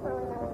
definitely never.